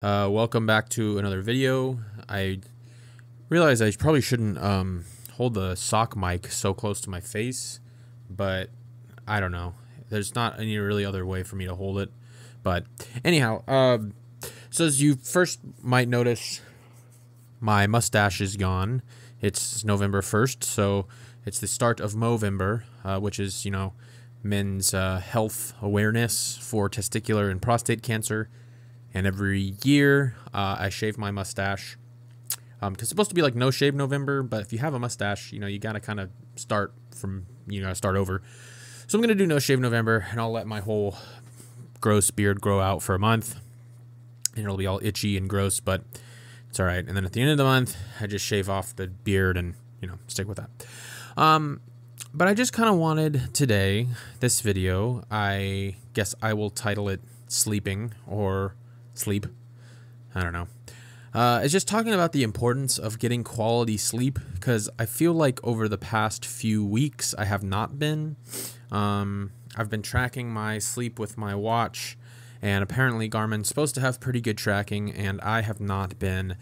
Uh, welcome back to another video. I realize I probably shouldn't um, hold the sock mic so close to my face, but I don't know. There's not any really other way for me to hold it. But anyhow, um, so as you first might notice, my mustache is gone. It's November 1st, so it's the start of Movember, uh, which is, you know, men's uh, health awareness for testicular and prostate cancer and every year uh, I shave my mustache because um, it's supposed to be like no shave November, but if you have a mustache, you know you gotta kind of start from you know start over. So I'm gonna do no shave November, and I'll let my whole gross beard grow out for a month, and it'll be all itchy and gross, but it's all right. And then at the end of the month, I just shave off the beard and you know stick with that. Um, but I just kind of wanted today this video. I guess I will title it "Sleeping" or sleep. I don't know. Uh, it's just talking about the importance of getting quality sleep because I feel like over the past few weeks I have not been. Um, I've been tracking my sleep with my watch, and apparently Garmin's supposed to have pretty good tracking, and I have not been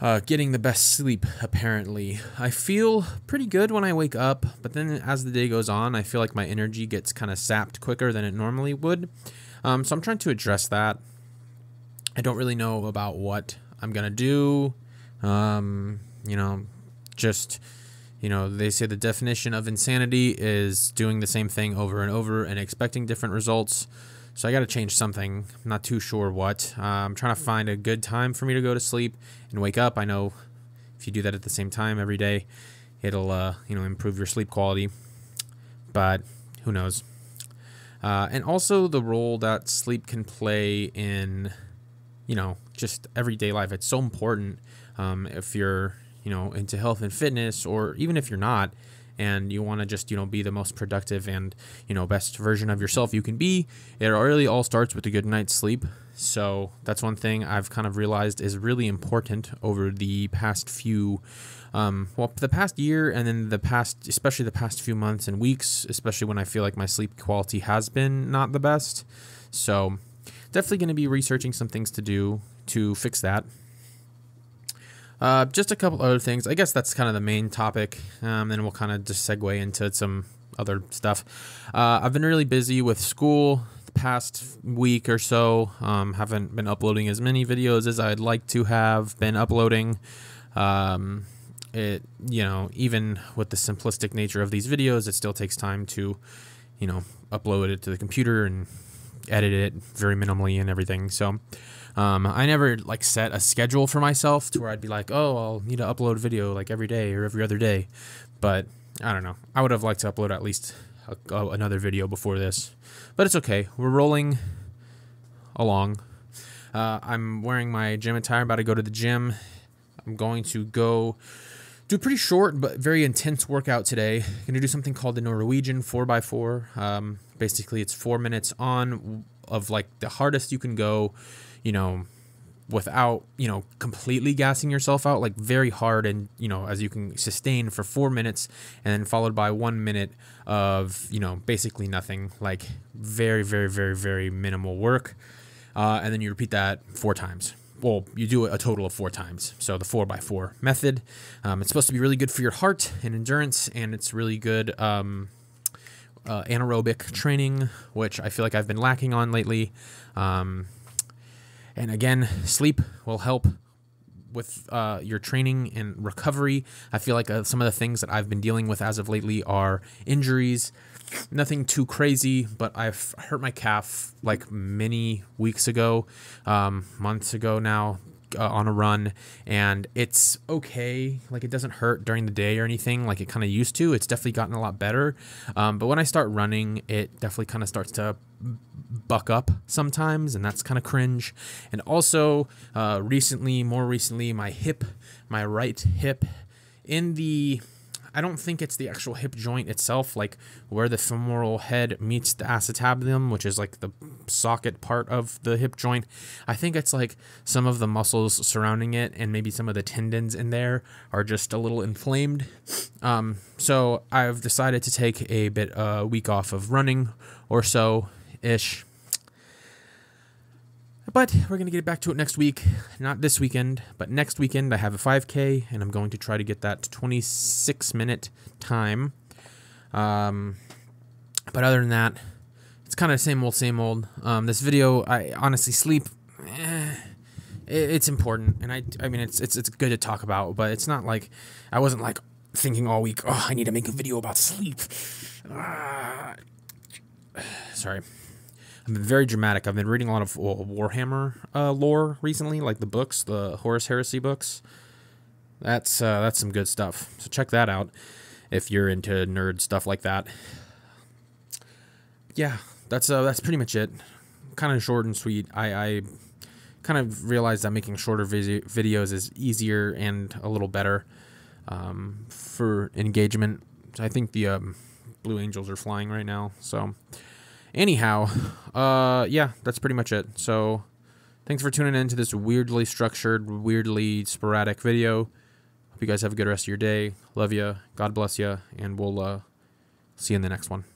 uh, getting the best sleep, apparently. I feel pretty good when I wake up, but then as the day goes on, I feel like my energy gets kind of sapped quicker than it normally would. Um, so I'm trying to address that. I don't really know about what I'm gonna do. Um, you know, just you know, they say the definition of insanity is doing the same thing over and over and expecting different results. So I got to change something. I'm not too sure what. Uh, I'm trying to find a good time for me to go to sleep and wake up. I know if you do that at the same time every day, it'll uh, you know improve your sleep quality. But who knows? Uh, and also the role that sleep can play in you know, just everyday life. It's so important um, if you're, you know, into health and fitness, or even if you're not, and you want to just, you know, be the most productive and, you know, best version of yourself you can be. It really all starts with a good night's sleep. So that's one thing I've kind of realized is really important over the past few, um, well, the past year and then the past, especially the past few months and weeks, especially when I feel like my sleep quality has been not the best. So definitely going to be researching some things to do to fix that. Uh, just a couple other things. I guess that's kind of the main topic. Um, then we'll kind of just segue into some other stuff. Uh, I've been really busy with school the past week or so. Um, haven't been uploading as many videos as I'd like to have been uploading. Um, it you know even with the simplistic nature of these videos, it still takes time to you know upload it to the computer and edit it very minimally and everything. So um, I never like set a schedule for myself to where I'd be like, oh, I'll need to upload video like every day or every other day. But I don't know. I would have liked to upload at least a, a, another video before this, but it's okay. We're rolling along. Uh, I'm wearing my gym attire, about to go to the gym. I'm going to go do a pretty short but very intense workout today. Going to do something called the Norwegian 4x4. Um, basically, it's four minutes on of like the hardest you can go, you know, without, you know, completely gassing yourself out, like very hard and, you know, as you can sustain for four minutes and then followed by one minute of, you know, basically nothing, like very, very, very, very minimal work. Uh, and then you repeat that four times well, you do it a total of four times. So the four by four method. Um, it's supposed to be really good for your heart and endurance, and it's really good um, uh, anaerobic training, which I feel like I've been lacking on lately. Um, and again, sleep will help with uh, your training and recovery. I feel like uh, some of the things that I've been dealing with as of lately are injuries. Nothing too crazy, but I've hurt my calf like many weeks ago, um, months ago now. Uh, on a run and it's okay. Like it doesn't hurt during the day or anything like it kind of used to. It's definitely gotten a lot better. Um, but when i start running it definitely kind of starts to buck up sometimes, and that's kind of cringe. And also, uh, recently, more recently, my hip, my right hip, in the I don't think it's the actual hip joint itself, like where the femoral head meets the acetabulum, which is like the socket part of the hip joint. I think it's like some of the muscles surrounding it and maybe some of the tendons in there are just a little inflamed. Um, so I've decided to take a bit a uh, week off of running or so ish. But we're going to get back to it next week. Not this weekend, but next weekend I have a 5K, and I'm going to try to get that 26 minute time. Um, but other than that, it's kind of same old, same old. Um, this video, I honestly sleep. Eh, it's important, and I, I mean, it's it's it's good to talk about, but it's not like I wasn't like thinking all week. Oh, I need to make a video about sleep. Ah. Sorry. I've been very dramatic. I've been reading a lot of Warhammer uh, lore recently, like the books, the Horus Heresy books. That's uh, that's some good stuff. So check that out if you're into nerd stuff like that. Yeah, that's uh, that's pretty much it. Kind of short and sweet. I, I kind of realized that making shorter videos is easier and a little better um, for engagement. I think the um, Blue Angels are flying right now. So, anyhow, uh, yeah, that's pretty much it. So, thanks for tuning in to this weirdly structured, weirdly sporadic video. Hope you guys have a good rest of your day. Love you. God bless you. And we'll uh, see you in the next one.